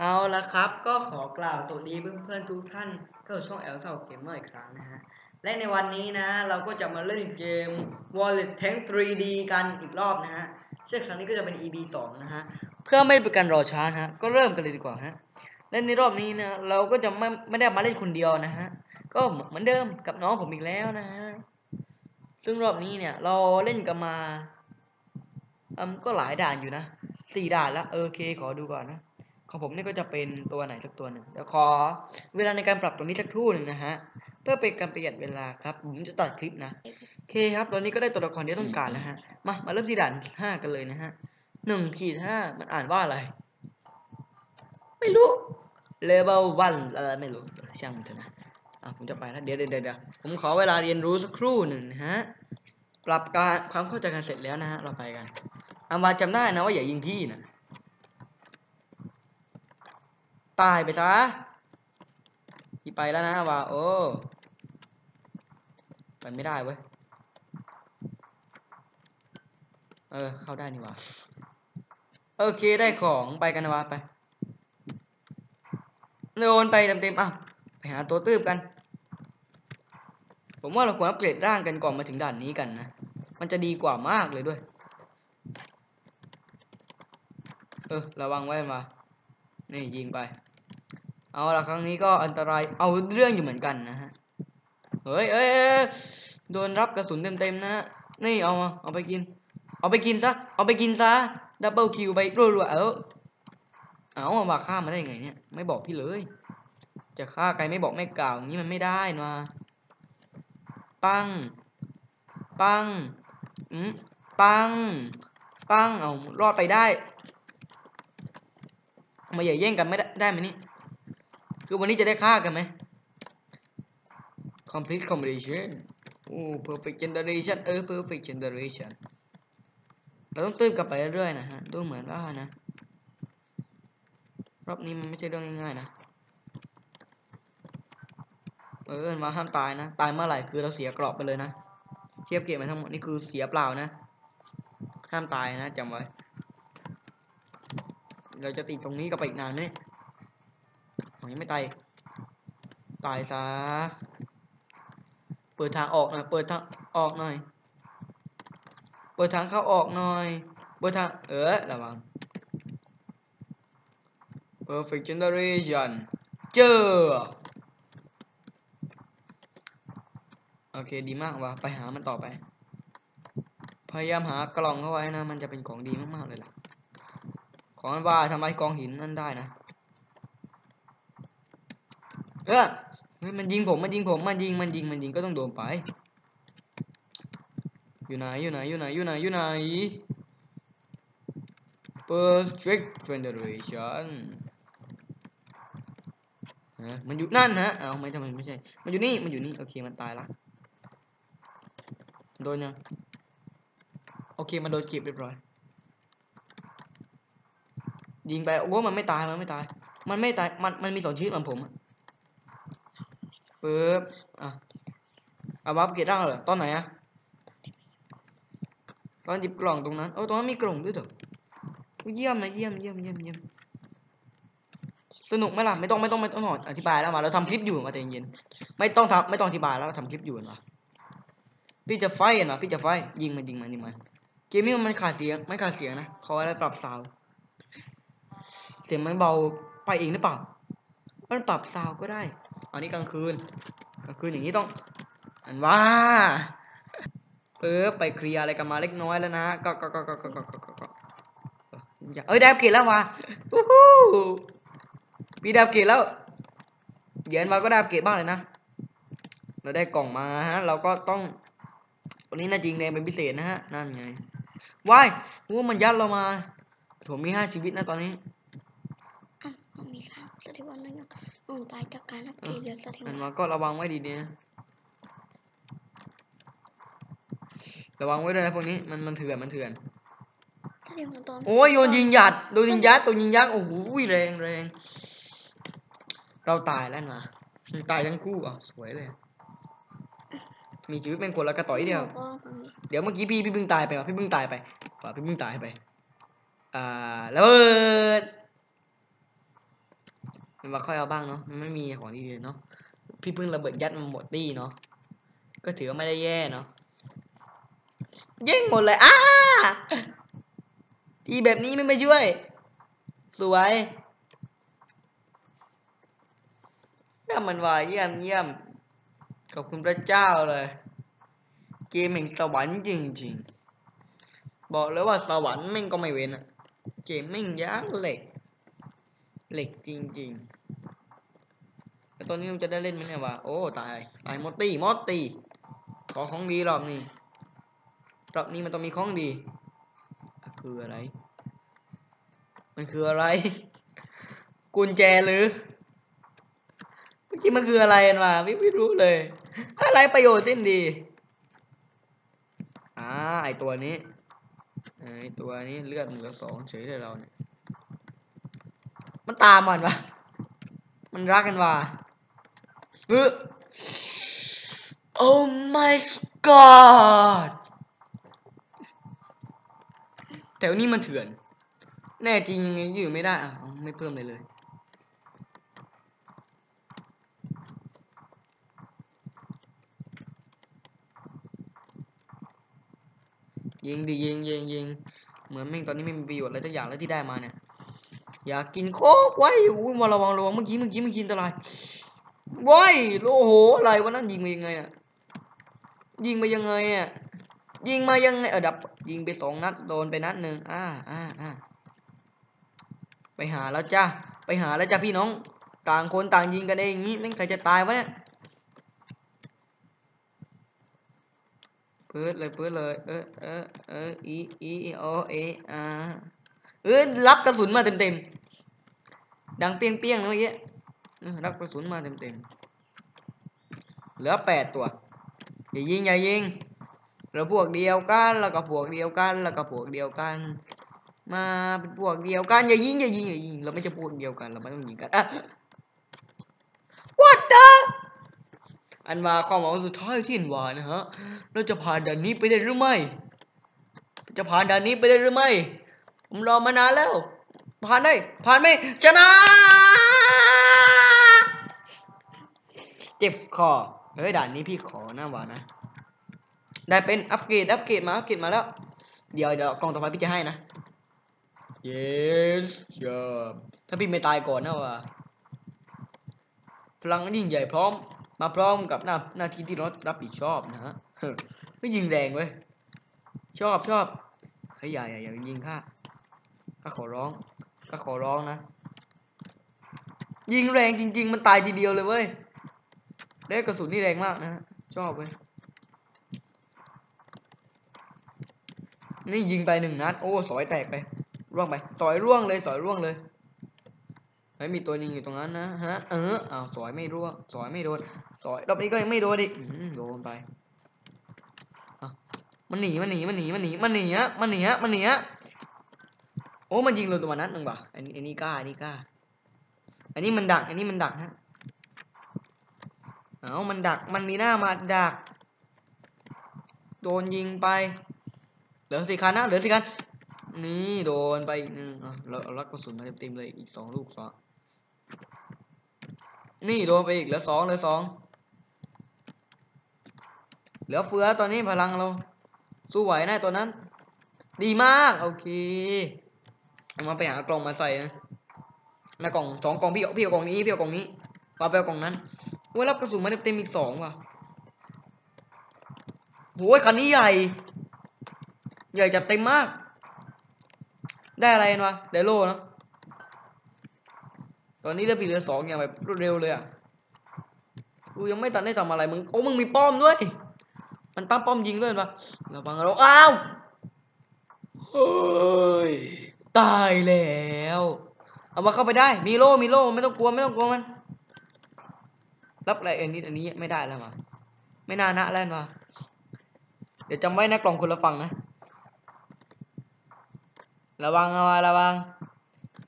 เอาละครับ ก็ขอกล่าวสวัสดีเพื่อนๆทุกท่านเข้าช่องแอลเซาเกมเมอร์อีกครั้งนะฮะ และในวันนี้นะ เราก็จะมาเล่นเกม Voxel Tanks 3D กันอีกรอบนะฮะซึ่งครั้งนี้ก็จะเป็น EP 2นะฮะ เพื่อไม่เป็นการรอช้านะฮะ ก็เริ่มกันเลยดีกว่าฮะ และในรอบนี้นะเราก็จะไม่ไม่ได้มาเล่นคนเดียวนะฮะ ก็เหมือนเดิมกับน้องผมอีกแล้วนะฮะ ซึ่งรอบนี้เนี่ยเราเล่นกันมาอืมก็หลายด่านอยู่นะสี่ด่านล้วเออโอเคขอดูก่อนนะ ของผมนี่ก็จะเป็นตัวไหนสักตัวหนึ่งเดี๋ยวขอเวลาในการปรับตรงนี้สักครู่หนึ่งนะฮะเพื่อเป็นการประหยัดเวลาครับผมจะตัดคลิปนะโอเคครับตอนนี้ก็ได้ตัวละครที่ต้องการแล้วฮะมามาเริ่มที่ด่านห้ากันเลยนะฮะหนึ่งขีดห้ามันอ่านว่าอะไร ไม่รู้ level one อะไรไม่รู้ช่างมันเถอะนะอะผมจะไปแล้วเดี๋ยวเดี๋ยวเดี๋ยวผมขอเวลาเรียนรู้สักครู่หนึ่งนะฮะปรับการความเข้าใจกันเสร็จแล้วนะฮะเราไปกันอามาจำได้นะว่าอย่ายิงพี่นะ ตายไปซะพี่ไปแล้วนะว่าโอ้ไปไม่ได้เว้ย เออ เข้าได้นี่ว่าโอเคได้ของไปกันนะวะไปโดนไปเต็มๆอะไปหาตัวตืบกัน ผมว่าเราควรอัปเกรดร่างกันก่อนมาถึงด่านนี้กันนะ มันจะดีกว่ามากเลยด้วย เออ ระวังไว้มา นี่ยิงไป เอาละครั้งนี้ก็อันตรายเอาเรื่องอยู่เหมือนกันนะฮะเฮ้ยเอ้ยโดนรับกระสุนเต็มๆนะฮะนี่เอามาเอาไปกิน เอาไปกินซะเอาไปกินซะ double kill ไปรัวๆเออเอามาฆ่ามาได้ไงเนี่ย ไม่บอกพี่เลย จะฆ่าใครไม่บอกไม่กล่าวอย่างนี้มันไม่ได้นะปัง ปังอืมปัง ปังเอารอดไปได้มาอย่าแย่งกันไม่ได้ได้ไหมนี่ คือวันนี้จะได้ฆ่ากันไหม complete combination โอ้ perfect generation เออ perfect generation เราต้องตื้มกลับไปเรื่อยๆนะฮะ ดูเหมือนว่านะ รอบนี้มันไม่ใช่เรื่องง่ายๆนะ เออมาห้ามตายนะ ตายเมื่อไหร่คือเราเสียกรอบไปเลยนะ เทียบเกมมาทั้งหมดนี่คือเสียเปล่านะ ห้ามตายนะจำไว้ เราจะติดตรงนี้กับไปอีกนานไหม เนี่ยยังไม่ตาย ตายซะ เปิดทางออกหน่อย เปิดทางออกหน่อย เปิดทางเข้าออกหน่อย เปิดทาง เออระวัง perfect generation เจอ โอเคดีมากว่ะ ไปหามันต่อไป พยายามหากล่องเข้าไว้นะ มันจะเป็นของดีมากๆเลยล่ะ ของมันว่าทำลายกองหินนั่นได้นะ เออมันยิงผมมันยิงผมมันยิงมันยิงมันยิงก็ต้องโดนไป อยู่ไหนอยู่ไหนอยู่ไหนอยู่ไหนอยู่ไหน perfect generation ฮะมันอยู่นั่นฮะเอาไม่ทำไมไม่ใช่ มันอยู่นี่มันอยู่นี่โอเคมันตายละโดนยังโอเคมันโดนเก็บเรียบร้อยยิงไปโอ้มันไม่ตายมันไม่ตาย มันไม่ตายมันมันมีสองชีวิตเหมือนผมอะ ปึ๊บอะเอาบัฟเกตได้เหรอตอนไหนอะตอนหยิบกล่องตรงนั้นโอ้ตรงนั้นมีกล่องด้วยเหรอเยี่ยมนะเยี่ยมเยี่ยมเยี่ยมเยี่ยมสนุกไหมล่ะไม่ต้องไม่ต้องไม่ต้องหอธิบายแล้วมาเราทำคลิปอยู่มาใจเย็นไม่ต้องทำไม่ต้องอธิบายแล้วเราทำคลิปอยู่นะพี่จะไฟนะพี่จะไฟยิงมันยิงมันยิงมันเกมนี้มันขาดเสียงไม่ขาดเสียงนะเขาอะไรปรับซาวเสียงมันเบาไปเองหรือเปล่ามันปรับซาวก็ได้ อันนี้กลางคืน กลางคืนอย่างนี้ต้อง อันว่าเออไปเคลียร์อะไรกันมาเล็กน้อยแล้วนะ ก็ก็ก็ก็ก็ก็ก็ก็เอ้ยได้เกตแล้วว่ะวู้ฮู้พี่ดาวเกตแล้วเหรียญมาก็ดาวเกตบ้างเลยนะ เราได้กล่องมาฮะ เราก็ต้อง วันนี้น่าจริงแดงเป็นพิเศษนะฮะ นั่นไงว้ายว่ามันยัดเรามาผมมีห้าชีวิตนะตอนนี้ มันมีสามสถิวันนึงน้องตายจากการอัปเกรดเรือสถิอัวันนมาก็ระวังไว้ดีๆนะระวังไว้ด้วยนะพวกนี้มันมันเถื่อนมันเถื่อนสถิวันตอนโอ้ยโยนยิงหยัดโดนยิงยัดตัวยิงยักษ์โอ้โหแรงแรงเราตายแล้วนะตายทั้งคู่อะสวยเลย มีชีวิตเป็นคนละกระต่อยเดียวก็ฟังดิเดี๋ยวเมื่อกี้พี่พี่เพิ่งตายไปว่ะพี่เพิ่งตายไปว่ะพี่เพิ่งตายไป อ่าระเบิด มันมาค่อยเอาบ้างเนาะมันไม่มีของดีๆเนาะพี่เพิ่งระเบิดยัดมาหมดตี้เนาะก็ถือว่าไม่ได้แย่เนาะเย่งหมดเลยอ้าทีแบบนี้ไม่มาช่วย สวยเยี่ยมมันว่าเยี่ยมเยี่ยมขอบคุณพระเจ้าเลย เกมแห่งสวรรค์จริงๆ บอกเลยว่าสวรรค์แม่งก็ไม่เว้นอะเกมแม่งยางเหล็ก เหล็กจริงๆแล้วตอนนี้เราจะได้เล่นไหมเนี่ยวะโอ้ตายตายมอตตี้มอตตี้ขอของดีรอบนี้รอบนี้มันต้องมีของดีคืออะไร มันคืออะไร กุญแจหรือเมื่อกี้มันคืออะไรกันวะไม่ไม่รู้เลย อะไรประโยชน์สิ้นดีอ่าไอตัวนี้ไอตัวนี้เลือดเหลือสองเฉยเลยเราเนี่ย มันตามมันวะมันรักกันวะเออ Oh my god แถวนี้มันเถื่อน แน่จริงยังไงอยู่ไม่ได้อะไม่เพิ่มเลยเลย ยิงดิยิงยิงยิงเหมือนแม่งตอนนี้ไม่มีประโยชน์อะไรสักอย่างแล้วที่ได้มาเนี่ย อย่ากกินโคกไว้อุ้ยมาระวังระวังเมื่อกี้เมื่อกี้เมื่อกี้อันตรายว้ายโอ้โหอะไรวะนั่นยิงมายังไงอะยิงมายังไงอะยิงมายังไงเออดับยิงไปสองนัดโดนไปนัดหนึ่งอ่าอ่าอ่าไปหาแล้วจ้าไปหาแล้วจ้าพี่น้อง ต่างคนต่างยิงกันเองอย่างงี้แม่งใครจะตายวะเนี่ยปืดเลยปืดเลยเออเออเอออีอีโอเออา เออรับกระสุนมาเต็มเต็มๆ ดังเปี้ยงเปี้ยงเมื่อกี้รับกระสุนมาเต็มเต็มๆ เหลือแปดตัว อย่ายิงอย่ายิงเราพวกเดียวกันแล้วก็พวกเดียวกันแล้วก็พวกเดียวกัน มาเป็นพวกเดียวกันอย่ายิงอย่ายิงอย่ายิงเราไม่ใช่พวกเดียวกันเราไม่ต้องยิงกันอะ What the อันมาความหวังสุดท้ายที่เห็นว่านะฮะ เราจะผ่านด่านนี้ไปได้หรือไม่ จะผ่านด่านนี้ไปได้หรือไม่ ผมรอมานานแล้ว ผ่านได้ ผ่านไหมชนะ เจ็บคอ เฮ้ยด่านนี้พี่ขอหน้าหวานนะ ได้เป็นอัปเกรด อัปเกรดมา อัปเกรดมาแล้ว เดี๋ยวเดี๋ยวกล่องต่อไปพี่จะให้นะ yes เยี่ยมถ้าพี่ไม่ตายก่อนนะวะพลังยิ่งใหญ่พร้อม มาพร้อมกับหน้าหน้าที่ที่เรารับผิดชอบนะฮะไม่ยิงแรงเว้ย ชอบชอบเฮ้ยอย่าอย่าอย่ายิงข้า ข้าขอร้องข้าขอร้องนะ ยิงแรงจริง ๆ มันตายทีเดียวเลยเว้ยเลขกระสุนนี่แรงมากนะฮะชอบเว้ยนี่ยิงไปหนึ่งนัด โอ้สอยแตกไป ร่วงไป สอยร่วงเลย สอยร่วงเลยเฮ้ยมีตัวนึงอยู่ตรงนั้นนะฮะ เอออ้าวสอยไม่ร่วง สอยไม่โดน สอยรอบนี้ก็ยังไม่โดนอีกโดนไปมันหนี มันหนี มันหนี มันหนี มันหนีฮะมันหนีฮะมันหนีฮะ โอ้มันยิงโดนตัวนัดหนึ่งว่ะอันนี้อันนี้กล้าอันนี้กล้า อันนี้มันดัก อันนี้มันดักฮะเอามันดักมันมีหน้ามาดัก โดนยิงไปเหลือสี่คันนะเหลือสี่คันนี่โดนไปอีกหนึ่งเราเอาลักกระสุนมาเต็มเลยอีกสองลูกสองนี่โดนไปอีกเหลือสองเหลือสองเหลือเฟือตอนนี้พลังเรา สู้ไหวแน่ตัวนั้น ดีมาก โอเค มาไปหากล่องมาใส่นะในกล่องสองกล่องพี่เอาพี่เอากล่องนี้พี่เอากล่องนี้มาไปเอากล่องนั้นโอ้ยรับกระสุนมาเต็มอีกสองว่ะโอ้ยคันนี้ใหญ่ ใหญ่จัดเต็มมาก ได้อะไรนะได้โล่นะตอนนี้ได้ปีเหลือสองอย่างแบบรวดเร็วเลยอะกูยังไม่ตันได้ทำอะไรมึงโอ้มึงมีป้อมด้วย มันตั้งป้อมยิงด้วยปะระวังเราอ้าวเฮ้ย ตายแล้ว เอามาเข้าไปได้ มีโล่มีโล่ไม่ต้องกลัวไม่ต้องกลัวมัน รับอะไรอันนี้อันนี้ไม่ได้แล้ววะไม่น่านะแล้ววะเดี๋ยวจำไว้นะกล่องคนละฝั่งนะ ระวังเอาไว้ระวัง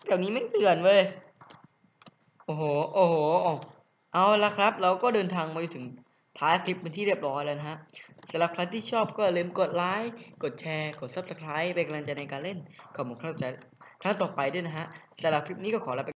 แถวนี้ไม่เตือนเว้ย โอ้โห โอ้โห เอาละครับ เราก็เดินทางมาถึง ท้ายคลิปเป็นที่เรียบร้อยแล้วนะฮะสำหรับใครที่ชอบก็อย่าลืมกดไลค์ กดแชร์ กด subscribe เป็นกำลังใจในการเล่น ขอบคุณครับใจครั้งต่อไปด้วยนะฮะสำหรับคลิปนี้ก็ขอลาไป